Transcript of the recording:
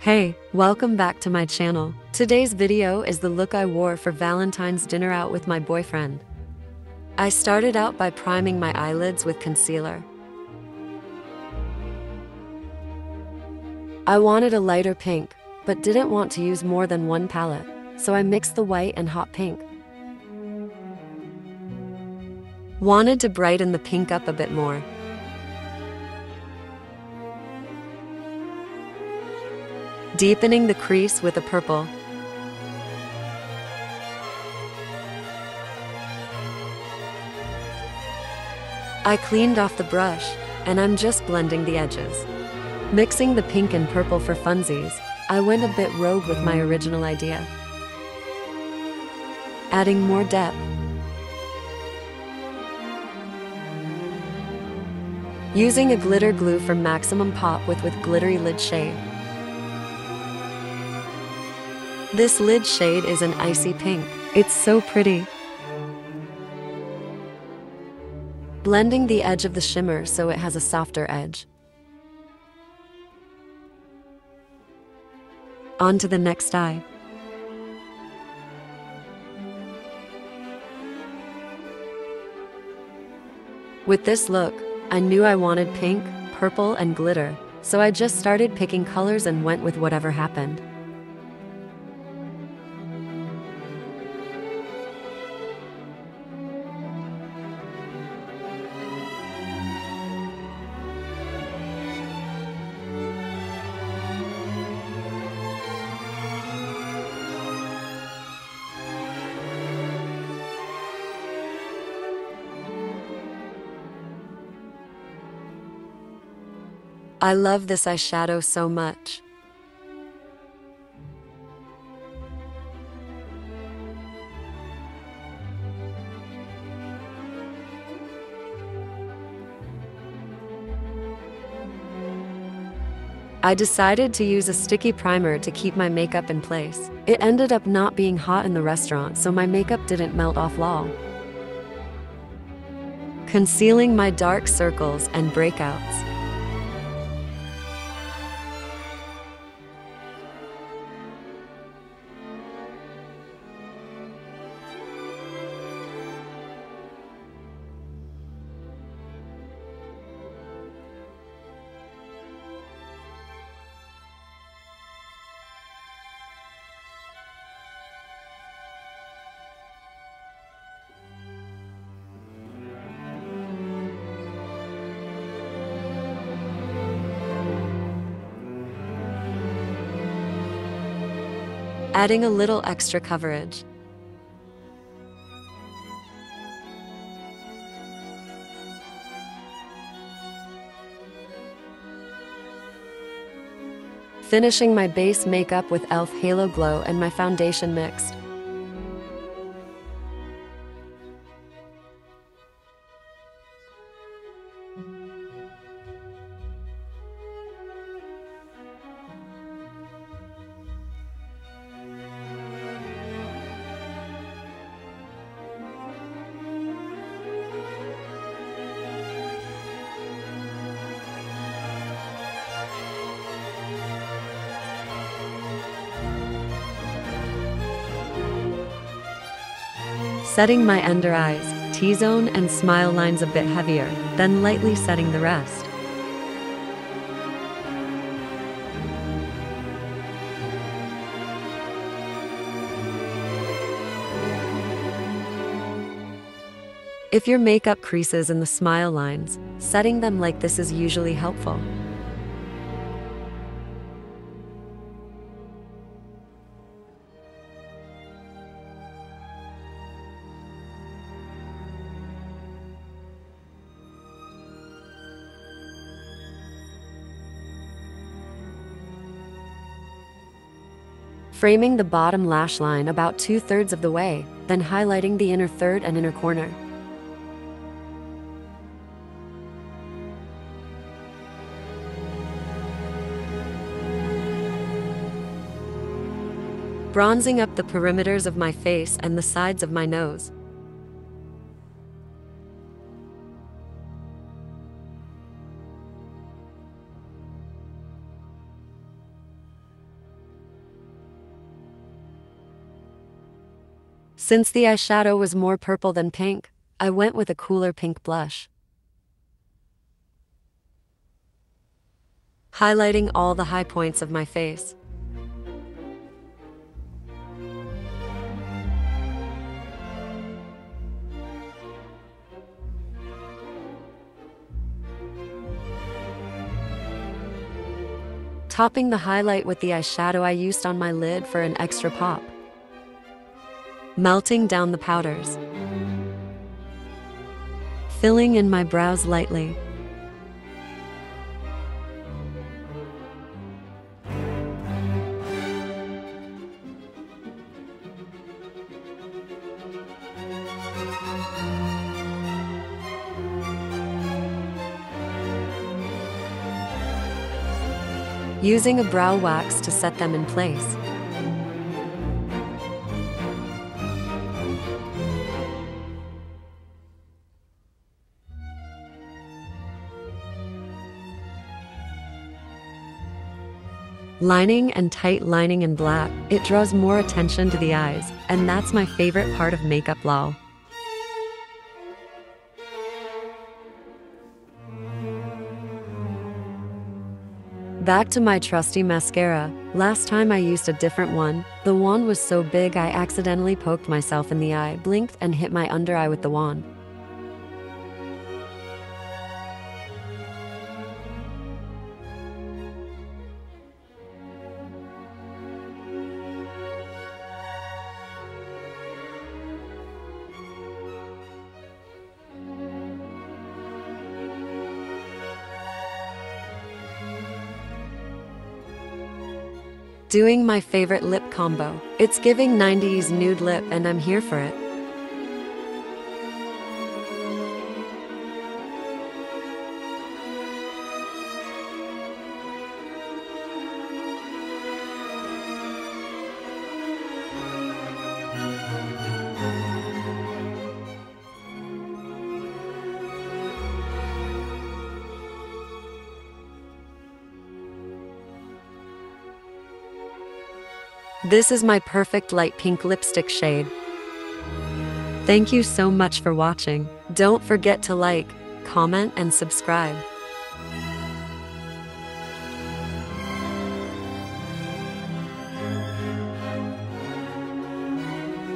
Hey, welcome back to my channel. Today's video is the look I wore for Valentine's dinner out with my boyfriend. I started out by priming my eyelids with concealer. I wanted a lighter pink, but didn't want to use more than one palette, so I mixed the white and hot pink. Wanted to brighten the pink up a bit more. Deepening the crease with a purple. I cleaned off the brush, and I'm just blending the edges. Mixing the pink and purple for funsies, I went a bit rogue with my original idea. Adding more depth. Using a glitter glue for maximum pop with with glittery lid shade. This lid shade is an icy pink. It's so pretty. Blending the edge of the shimmer so it has a softer edge. On to the next eye. With this look, I knew I wanted pink, purple, and glitter, so I just started picking colors and went with whatever happened. I love this eyeshadow so much. I decided to use a sticky primer to keep my makeup in place. It ended up not being hot in the restaurant, so my makeup didn't melt off long. Concealing my dark circles and breakouts. Adding a little extra coverage. Finishing my base makeup with e.l.f. Halo Glow and my foundation mixed. Setting my under eyes, T-zone and smile lines a bit heavier, then lightly setting the rest. If your makeup creases in the smile lines, setting them like this is usually helpful. Framing the bottom lash line about two-thirds of the way, then highlighting the inner third and inner corner. Bronzing up the perimeters of my face and the sides of my nose. Since the eyeshadow was more purple than pink, I went with a cooler pink blush. Highlighting all the high points of my face. topping the highlight with the eyeshadow I used on my lid for an extra pop. Melting down the powders. Filling in my brows lightly. using a brow wax to set them in place. Lining and tight lining in black, it draws more attention to the eyes, and that's my favorite part of makeup lol. Back to my trusty mascara. Last time I used a different one. The wand was so big I accidentally poked myself in the eye, blinked, and hit my under eye with the wand. Doing my favorite lip combo. It's giving 90s nude lip and I'm here for it. This is my perfect light pink lipstick shade. Thank you so much for watching. Don't forget to like, comment, and subscribe.